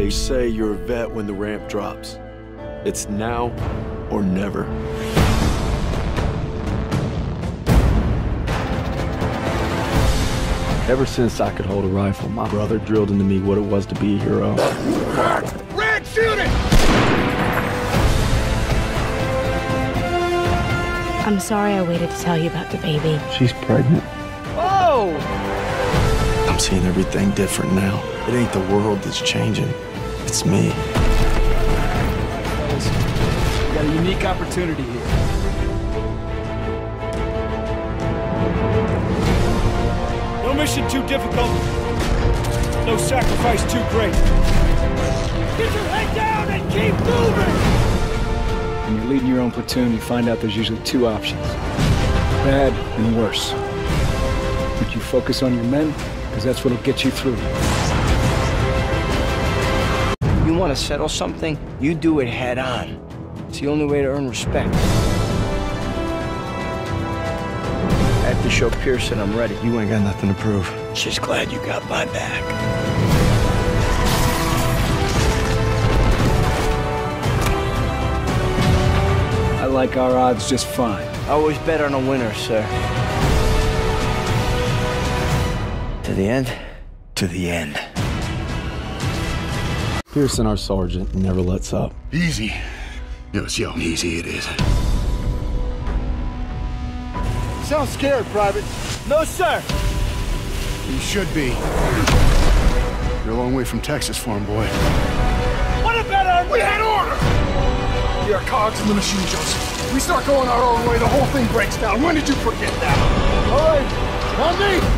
They say you're a vet when the ramp drops. It's now or never. Ever since I could hold a rifle, my brother drilled into me what it was to be a hero. Red, shoot it! I'm sorry I waited to tell you about the baby. She's pregnant. Oh! I'm seeing everything different now. It ain't the world that's changing. It's me. We got a unique opportunity here. No mission too difficult. No sacrifice too great. Get your head down and keep moving! When you're leading your own platoon, you find out there's usually two options bad and worse. But you focus on your men, because that's what'll get you through. Want to settle something, you do it head on. It's the only way to earn respect. I have to show Pierson I'm ready. You ain't got nothing to prove. Just glad you got my back. I like our odds just fine. I always bet on a winner, sir. To the end? To the end. Pierson, our sergeant, never lets up. Easy. Yes, yo, easy it is. Sound scared, Private. No, sir! You should be. You're a long way from Texas, farm boy. What about our... We had order! We are cogs in the machine, Joseph. We start going our own way, the whole thing breaks down. When did you forget that? All right, on me!